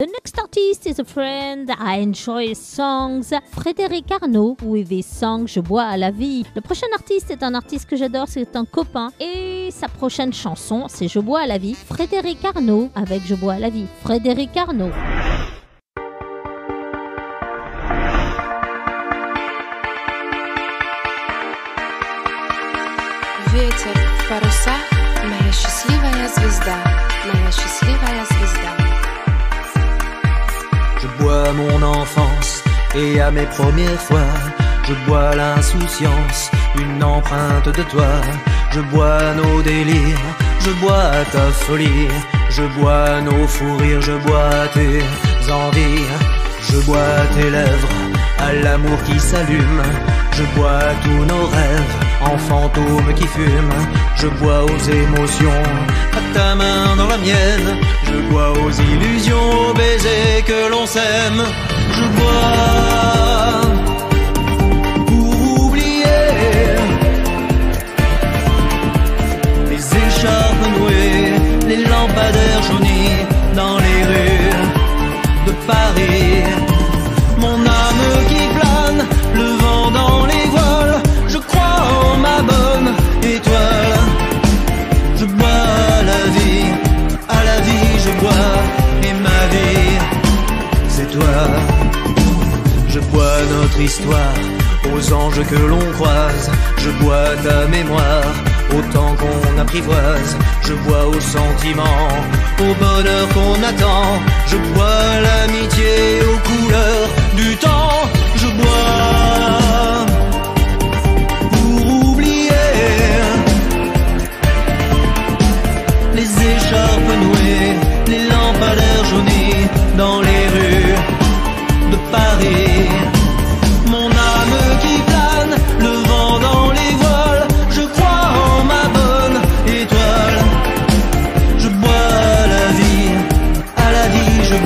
The next artist is a friend. I enjoy his songs. Frédéric Arnaud with his song Je bois à la vie. Le prochain artiste est un artiste que j'adore, c'est un copain. Et sa prochaine chanson, c'est Je bois à la vie. Frédéric Arnaud avec Je bois à la vie. Frédéric Arnaud. Ветер в паруса, моя счастливая звезда, моя счастливая звезда. Je bois mon enfance et à mes premières fois, je bois l'insouciance, une empreinte de toi. Je bois nos délires, je bois ta folie, je bois nos fous rires, je bois tes envies, je bois tes lèvres à l'amour qui s'allume. Je bois tous nos rêves en fantômes qui fument. Je bois aux émotions, à ta main dans la mienne. Je bois aux illusions, que l'on s'aime. Je bois histoire aux anges que l'on croise. Je bois ta mémoire autant qu'on apprivoise. Je bois au sentiment, au bonheur qu'on attend. Je bois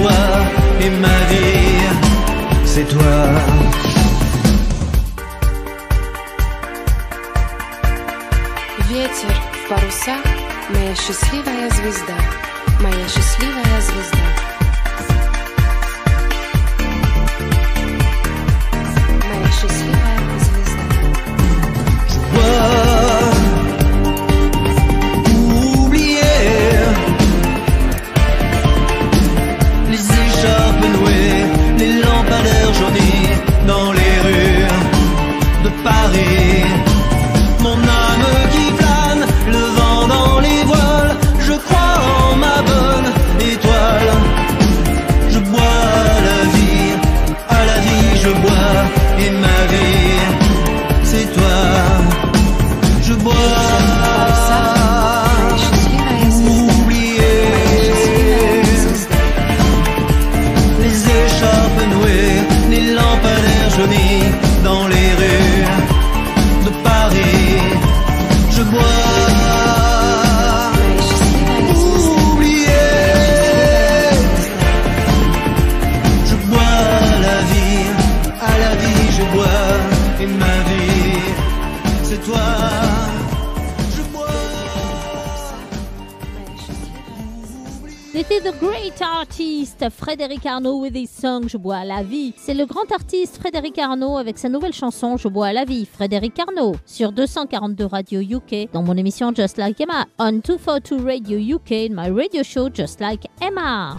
bois. Et ma vie, c'est toi. Ветер в паруса, моя счастливая звезда, моя счастливая звезда. C'était the great artist Frédéric Arnaud with his song Je bois à la vie. C'est le grand artiste Frédéric Arnaud avec sa nouvelle chanson Je bois à la vie. Frédéric Arnaud sur 242 Radio UK dans mon émission Just Like Emma on 242 Radio UK in my radio show Just Like Emma.